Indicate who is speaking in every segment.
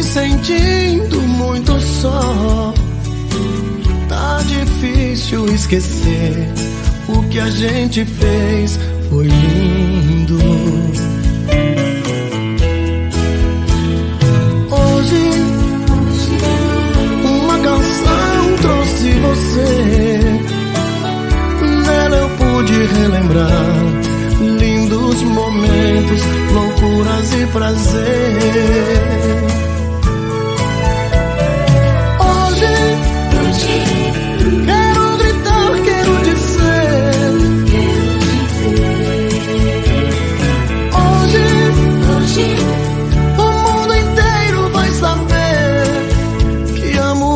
Speaker 1: sentindo muito só. Tá difícil esquecer o que a gente fez foi lindo. Hoje, uma canção trouxe você. Nela eu pude relembrar lindos momentos, loucuras e prazer.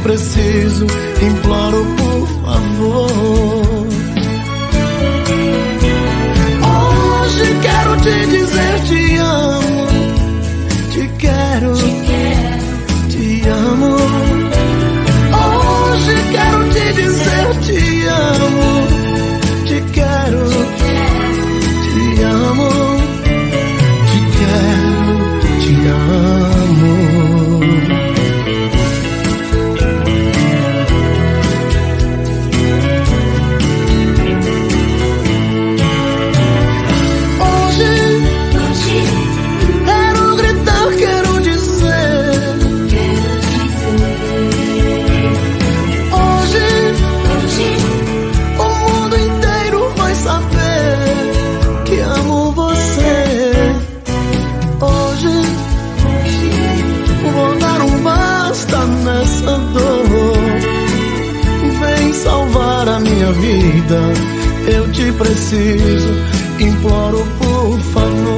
Speaker 1: preciso, imploro por favor. Minha vida. Eu te preciso, imploro por favor.